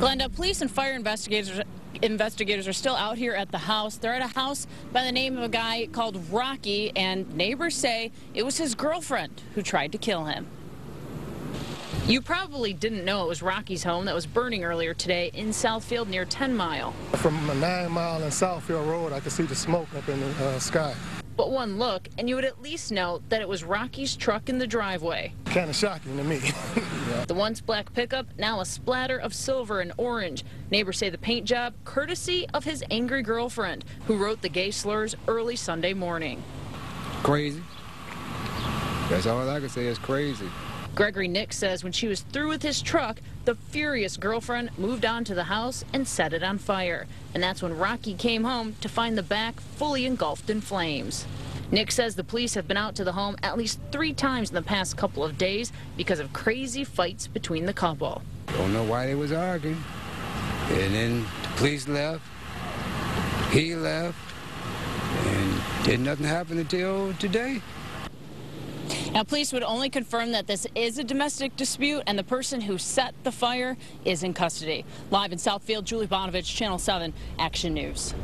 Glenda, police and fire investigators investigators are still out here at the house. They're at a house by the name of a guy called Rocky, and neighbors say it was his girlfriend who tried to kill him. You probably didn't know it was Rocky's home that was burning earlier today in Southfield near 10 Mile. From nine mile and Southfield Road, I could see the smoke up in the uh, sky. But one look, and you would at least know that it was Rocky's truck in the driveway. Kind of shocking to me. yeah. The once black pickup, now a splatter of silver and orange. Neighbors say the paint job, courtesy of his angry girlfriend, who wrote the gay slurs early Sunday morning. Crazy. That's all I can say is crazy. Gregory Nick says when she was through with his truck, the furious girlfriend moved on to the house and set it on fire. And that's when Rocky came home to find the back fully engulfed in flames. Nick says the police have been out to the home at least three times in the past couple of days because of crazy fights between the couple. Don't know why they was arguing. And then the police left. He left. And did nothing happen until today. Now, police would only confirm that this is a domestic dispute and the person who set the fire is in custody. Live in Southfield, Julie Banovic, Channel 7, Action News.